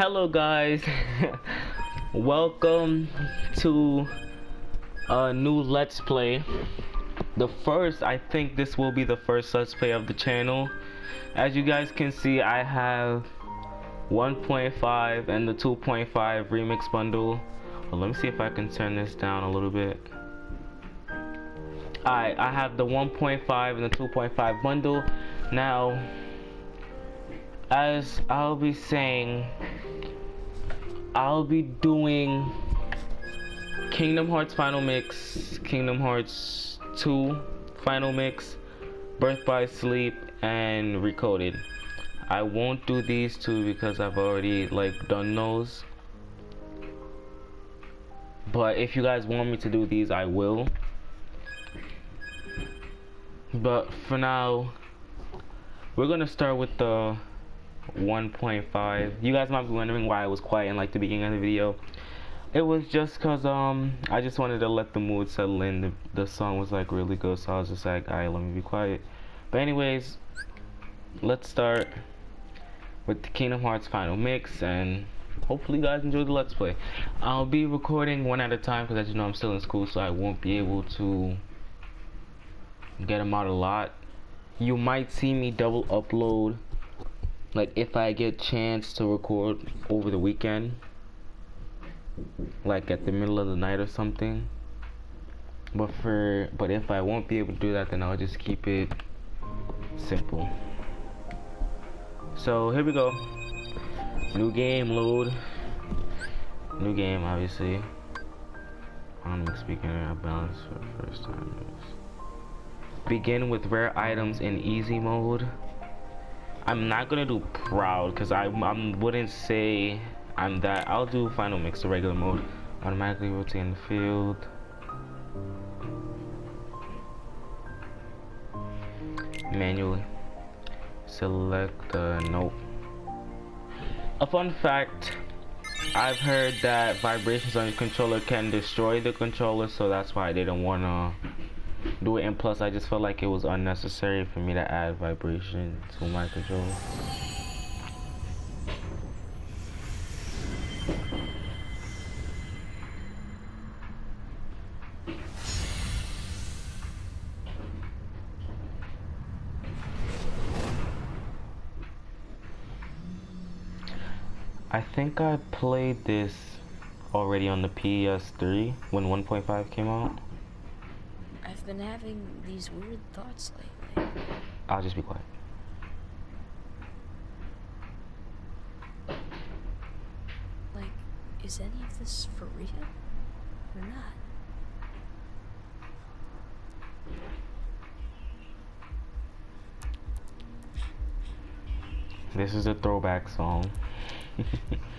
Hello guys, welcome to a new Let's Play. The first, I think this will be the first Let's Play of the channel. As you guys can see, I have 1.5 and the 2.5 remix bundle. Well, let me see if I can turn this down a little bit. Alright, I have the 1.5 and the 2.5 bundle. Now, as I'll be saying, I'll be doing Kingdom Hearts Final Mix, Kingdom Hearts 2 Final Mix, Birth by Sleep, and Recoded. I won't do these two because I've already like done those. But if you guys want me to do these, I will. But for now, we're gonna start with the 1.5 you guys might be wondering why I was quiet in like the beginning of the video. It was just cause um I just wanted to let the mood settle in. The, the song was like really good so I was just like alright let me be quiet. But anyways let's start with the Kingdom Hearts final mix and hopefully you guys enjoy the let's play. I'll be recording one at a time because as you know I'm still in school so I won't be able to get them out a lot. You might see me double upload like if I get chance to record over the weekend like at the middle of the night or something but for but if I won't be able to do that then I'll just keep it simple. So here we go. New game load. New game obviously. I'm speaking a balance for the first time begin with rare items in easy mode I'm not gonna do proud because I I wouldn't say I'm that. I'll do final mix the regular mode. Automatically rotate in the field. Manually select the nope. A fun fact. I've heard that vibrations on your controller can destroy the controller, so that's why I didn't wanna do it and plus I just felt like it was unnecessary for me to add vibration to my controller. I think I played this already on the PS3 when 1.5 came out been having these weird thoughts lately. I'll just be quiet. Like, is any of this for real? Or not? This is a throwback song.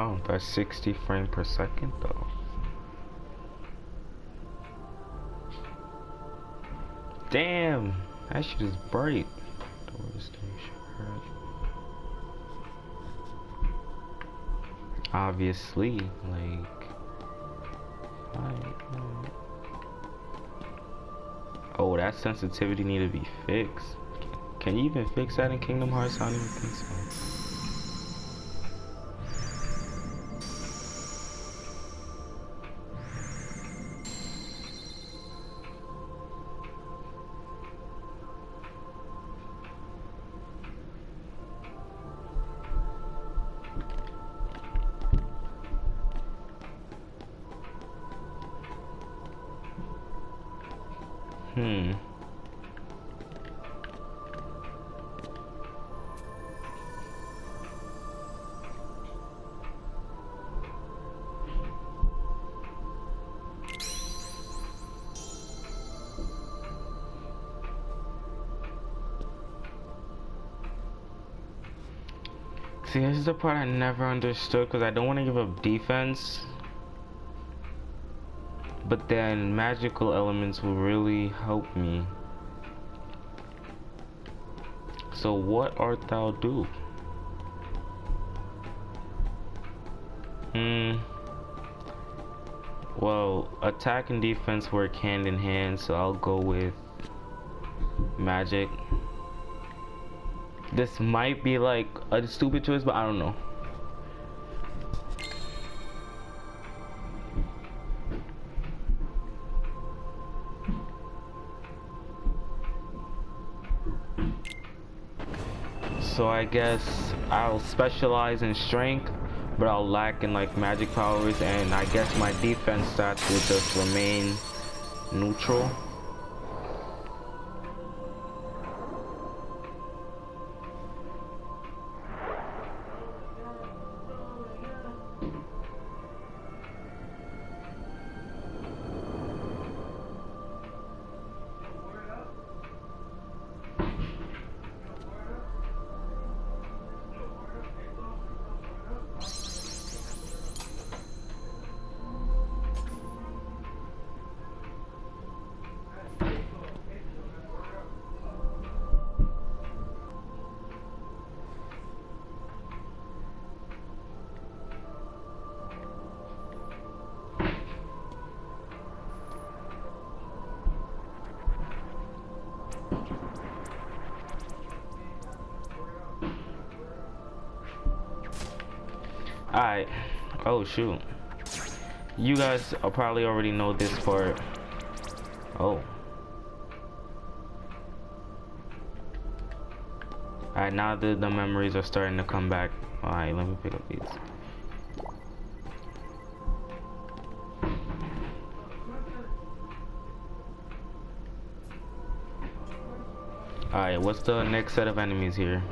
Wow, that's 60 frame per second though. Damn, that shit is bright. Obviously, like. Oh, that sensitivity need to be fixed. Can you even fix that in Kingdom Hearts? I don't even think so. See, this is the part I never understood because I don't want to give up defense but then magical elements will really help me. So what art thou do? Hmm. Well, attack and defense work hand in hand, so I'll go with magic. This might be like a stupid choice, but I don't know. so I guess I'll specialize in strength, but I'll lack in like magic powers, and I guess my defense stats will just remain neutral. Alright. Oh, shoot. You guys probably already know this part. Oh. Alright, now the, the memories are starting to come back. Alright, let me pick up these. Alright, what's the next set of enemies here?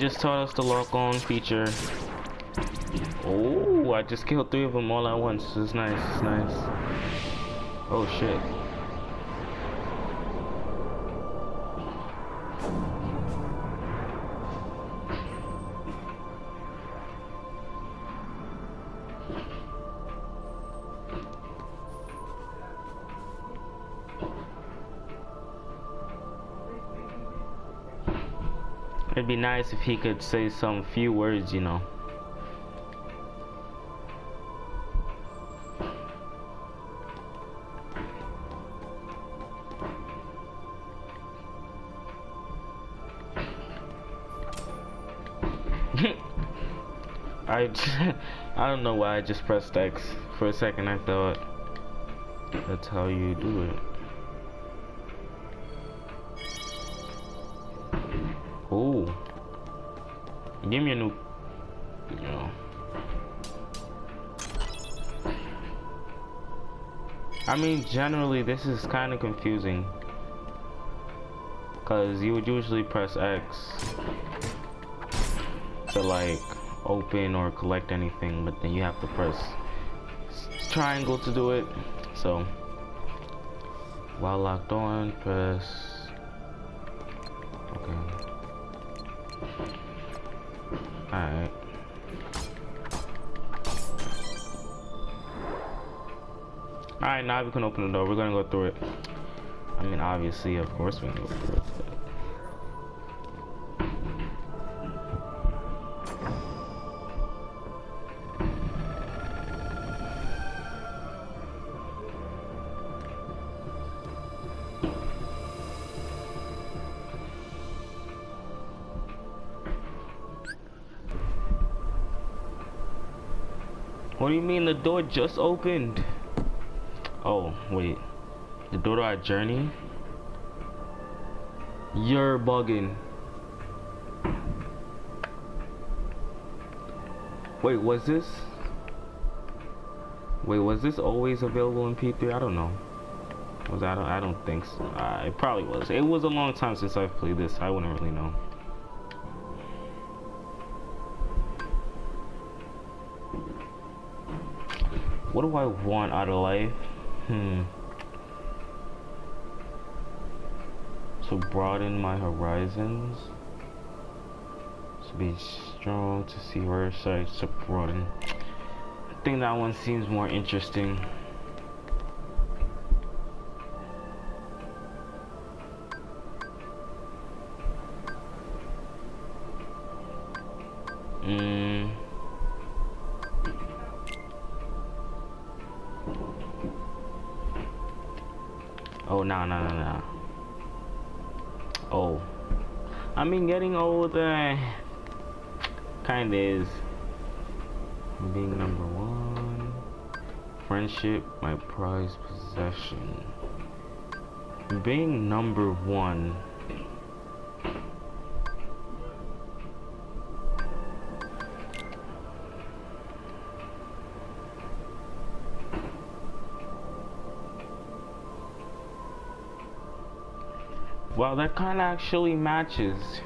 Just taught us the lock on feature. Oh, I just killed three of them all at once. It's nice, it's nice. Oh shit. It'd be nice if he could say some few words, you know. I I don't know why I just pressed X. For a second I thought that's how you do it. I mean, generally, this is kind of confusing. Because you would usually press X to, like, open or collect anything, but then you have to press triangle to do it. So while locked on, press Alright, now we can open the door. We're gonna go through it. I mean, obviously, of course, we're gonna go through it. What do you mean the door just opened? Oh, wait. The door to our journey? You're bugging. Wait, was this? Wait, was this always available in P3? I don't know. Was I don't I don't think so. Uh, it probably was. It was a long time since I've played this. I wouldn't really know. What do I want out of life? Hmm. To broaden my horizons. To be strong, to see where sights to broaden. I think that one seems more interesting. Hmm. No, no, no. Oh. I mean, getting older kind of is being number one. Friendship, my prized possession. Being number one. Well, that kind of actually matches.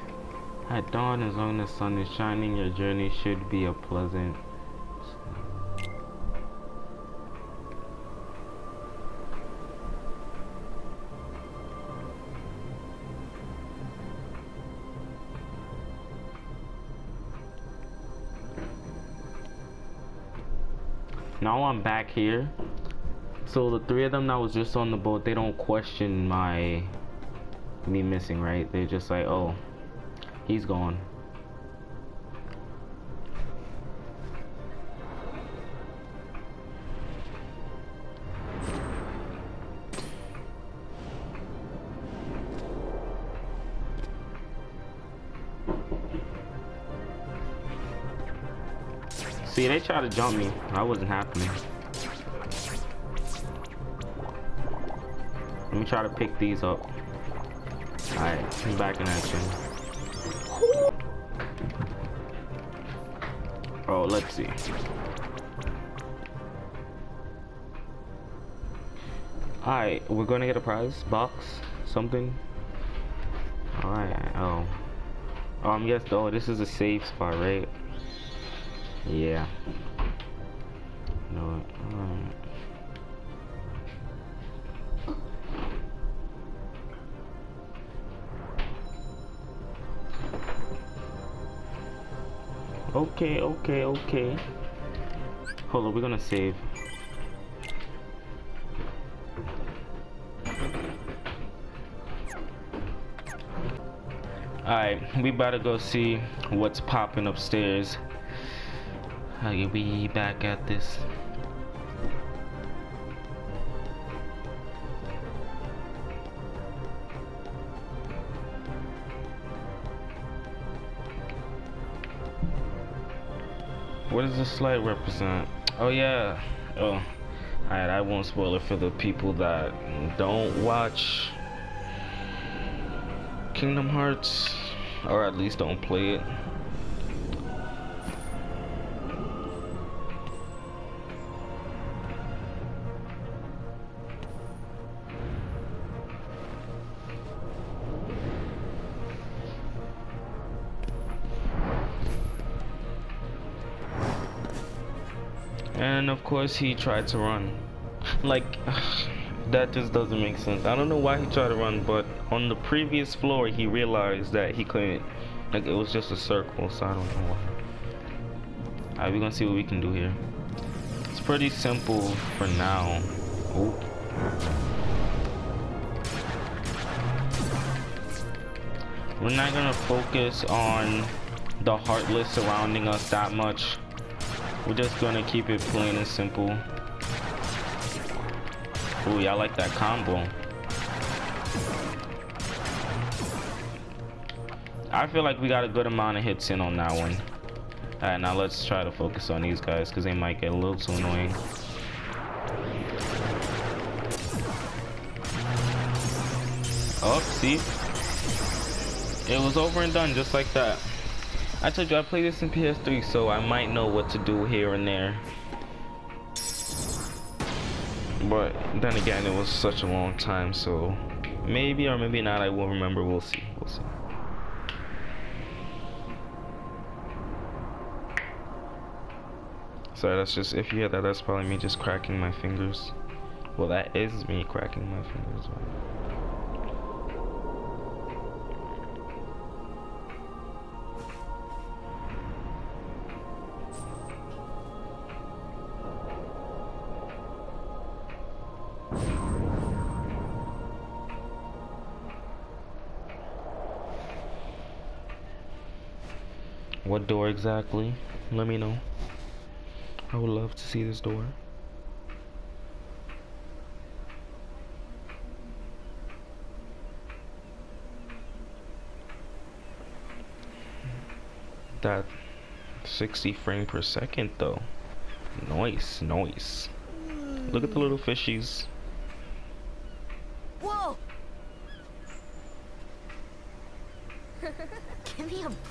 At dawn, as long as the sun is shining, your journey should be a pleasant. Now I'm back here. So the three of them that was just on the boat, they don't question my me missing, right? They're just like, oh, he's gone. See, they tried to jump me. I wasn't happening. Let me try to pick these up. Alright, he's back in action. Oh, let's see. Alright, we're gonna get a prize box, something. Alright, oh. Um, yes, though, this is a safe spot, right? Yeah. Okay, okay, okay. Hold on, we're gonna save. Alright, we better go see what's popping upstairs. Okay, we back at this. What does this slide represent? Oh yeah. Oh. Alright, I won't spoil it for the people that don't watch Kingdom Hearts, or at least don't play it. And of course he tried to run. Like, that just doesn't make sense. I don't know why he tried to run, but on the previous floor he realized that he couldn't. Like, it was just a circle, so I don't know why. Alright, we're gonna see what we can do here. It's pretty simple for now. Ooh. We're not gonna focus on the heartless surrounding us that much. We're just gonna keep it plain and simple. Ooh, y'all like that combo. I feel like we got a good amount of hits in on that one. Alright, now let's try to focus on these guys because they might get a little too annoying. Oh, see? It was over and done just like that. I told you I played this in PS3, so I might know what to do here and there. But then again, it was such a long time, so maybe or maybe not, I will remember. We'll see. We'll see. Sorry, that's just, if you hear that, that's probably me just cracking my fingers. Well, that is me cracking my fingers. What door exactly? Let me know. I would love to see this door. That 60 frame per second though. Nice, nice. Look at the little fishies. Whoa! Give me a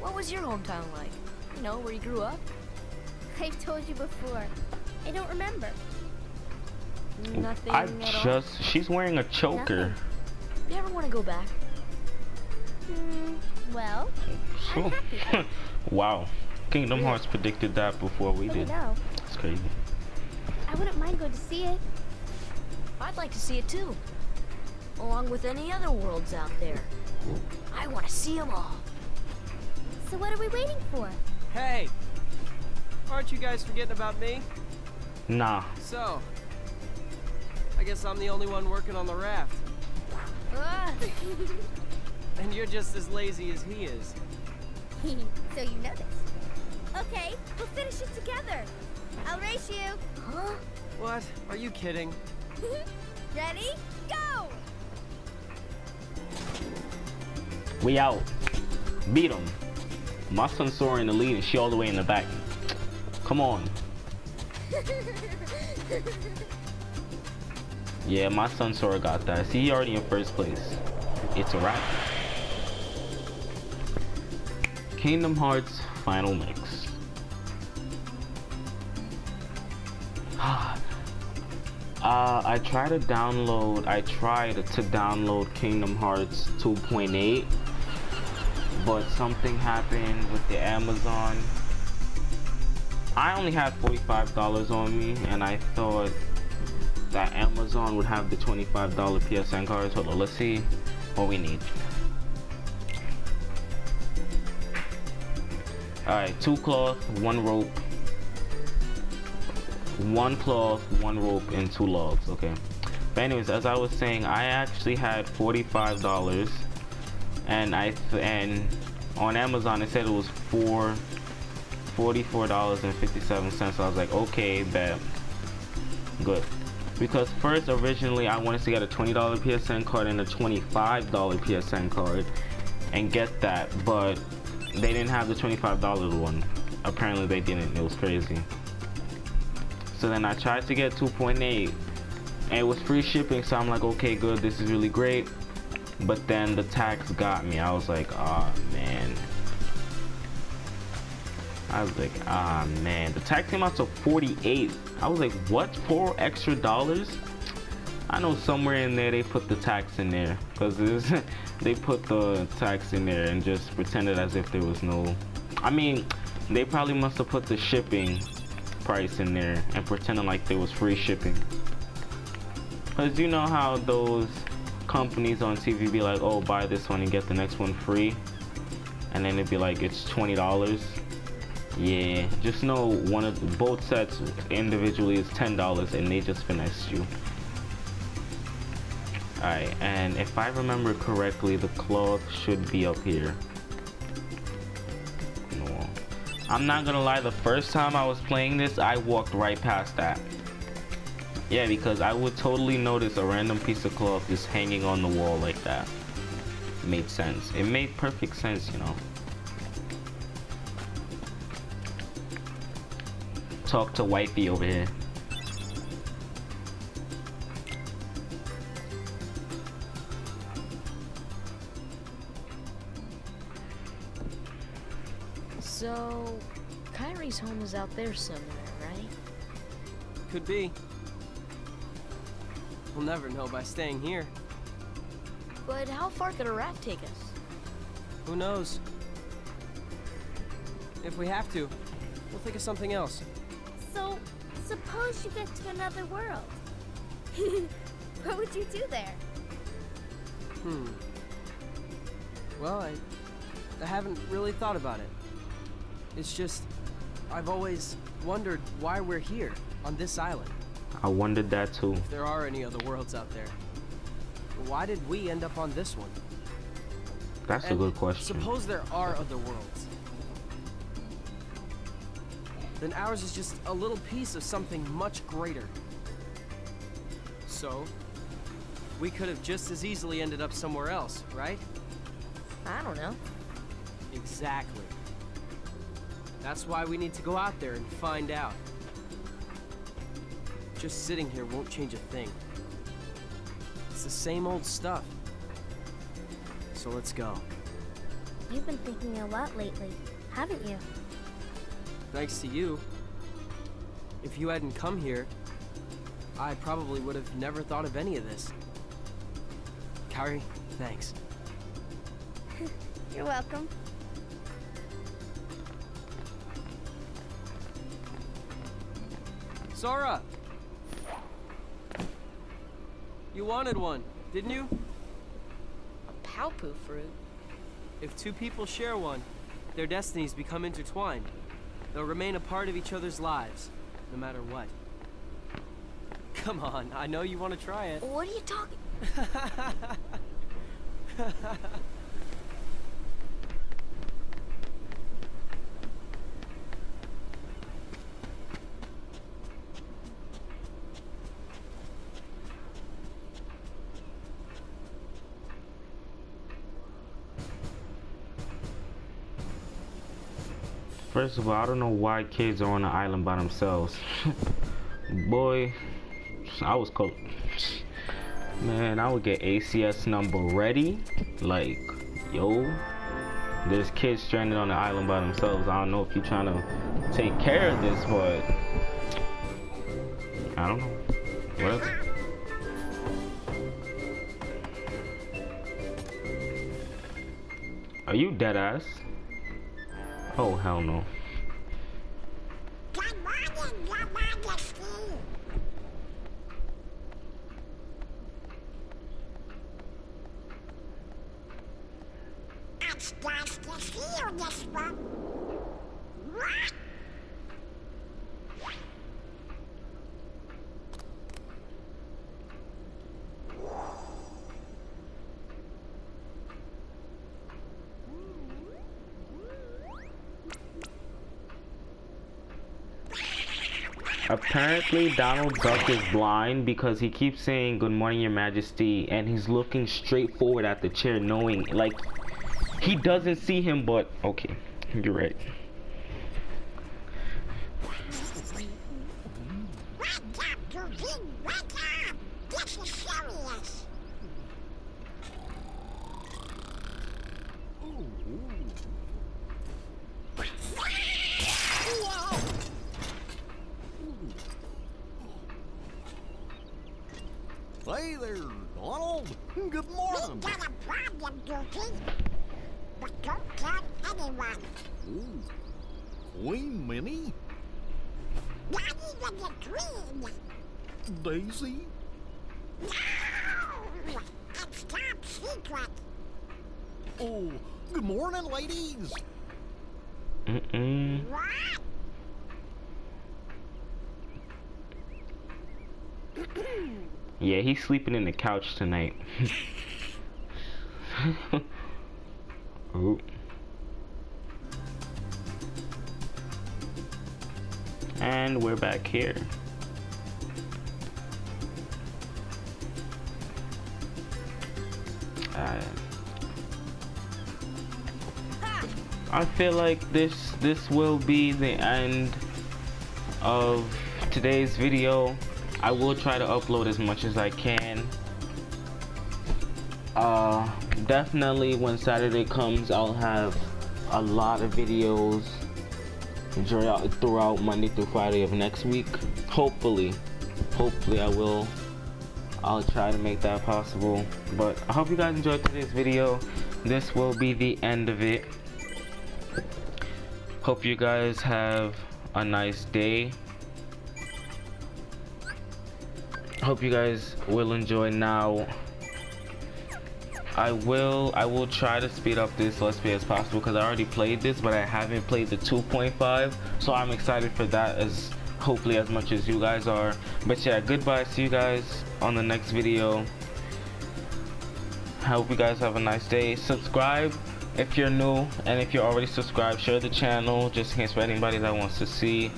what was your hometown like? You know, where you grew up? I've told you before. I don't remember. Nothing I at all? just, she's wearing a choker. You ever want to go back? Hmm, well, I'm happy. wow. Kingdom Yeah. Hearts predicted that before we what did. know? It's crazy. I wouldn't mind going to see it. I'd like to see it too. Along with any other worlds out there. I want to see them all. So what are we waiting for? Hey! Aren't you guys forgetting about me? Nah. So, I guess I'm the only one working on the raft. And you're just as lazy as he is. so you know this. Okay, we'll finish it together. I'll race you. Huh? What? Are you kidding? Ready? Go! We out. Beat him. My son's Sora in the lead and she all the way in the back. Come on. Yeah, my son Sora got that. See, he already in first place. It's a wrap. Kingdom Hearts Final Mix. Uh, I tried to download. I tried to download Kingdom Hearts 2.8, but something happened with the Amazon. I only had $45 on me, and I thought that Amazon would have the $25 PSN cards. Hold on, let's see what we need. Alright, two cloth, one rope, one cloth, one rope, and two logs. Okay. But anyways, as I was saying, I actually had forty-five dollars, and I and on Amazon it said it was four, forty-four dollars and fifty-seven cents. I was like, okay, bet, good. Because first, originally, I wanted to get a twenty dollar PSN card and a twenty-five dollar PSN card, and get that, but they didn't have the twenty-five dollar one. Apparently, they didn't. It was crazy. So then I tried to get 2.8 and it was free shipping so I'm like okay good this is really great but then the tax got me. I was like ah oh, man. I was like ah oh, man. The tax came out to 48 I was like what? Four extra dollars? I know somewhere in there they put the tax in there because they put the tax in there and just pretended as if there was no I mean they probably must have put the shipping price in there and pretending like there was free shipping. Because you know how those companies on TV be like oh buy this one and get the next one free and then it'd be like it's $20 yeah just know one of the, both sets individually is $10 and they just finessed you Alright, and if I remember correctly, the cloth should be up here. I'm not gonna lie, the first time I was playing this, I walked right past that. Yeah, because I would totally notice a random piece of cloth just hanging on the wall like that. It made sense. It made perfect sense, you know. Talk to wifey over here. So, Kairi's home is out there somewhere, right? Could be. We'll never know by staying here. But how far could a raft take us? Who knows? If we have to, we'll think of something else. So, suppose you get to another world. what would you do there? Hmm. Well, I, I haven't really thought about it. It's just, I've always wondered why we're here, on this island. I wondered that too. If there are any other worlds out there, why did we end up on this one? That's and a good question. Suppose there are other worlds. Then ours is just a little piece of something much greater. So, we could have just as easily ended up somewhere else, right? I don't know. Exactly. That's why we need to go out there and find out. Just sitting here won't change a thing. It's the same old stuff. So let's go. You've been thinking a lot lately, haven't you? Thanks to you. If you hadn't come here, I probably would have never thought of any of this. Kairi, thanks. You're welcome. Sora! You wanted one, didn't you? A Paopu fruit? If two people share one, their destinies become intertwined. They'll remain a part of each other's lives, no matter what. Come on, I know you want to try it. What are you talking? All, I don't know why kids are on the island by themselves. Boy, I was cold. Man, I would get ACS number ready. Like, yo, there's kids stranded on the island by themselves. I don't know if you're trying to take care of this, but I don't know. Whatever. Are you dead ass? Oh, hell no. Good morning, Your Majesty. It's nice to see you this one. What? Apparently Donald Duck is blind because he keeps saying good morning your majesty and he's looking straight forward at the chair knowing like he doesn't see him but okay you're right there, Donald. Good We morning. got a problem, Goofy. But don't tell anyone. Ooh, Queen Minnie, Not even the Queen. Daisy. No! It's top. Oh, good morning, ladies. Mm-mm. What? Yeah, he's sleeping in the couch tonight. Ooh. And we're back here. I feel like this this will be the end of today's video. I will try to upload as much as I can. Uh, definitely when Saturday comes, I'll have a lot of videos throughout Monday through Friday of next week. Hopefully, hopefully I will. I'll try to make that possible. But I hope you guys enjoyed today's video. This will be the end of it. Hope you guys have a nice day. Hope you guys will enjoy now. I will I will try to speed up this let's play as possible because I already played this but I haven't played the 2.5 so I'm excited for that as hopefully as much as you guys are. But yeah goodbye. See you guys on the next video. I hope you guys have a nice day. Subscribe if you're new. And if you're already subscribed share the channel just in case for anybody that wants to see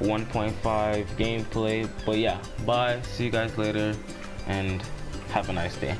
1.5 gameplay. But yeah bye. See you guys later. And have a nice day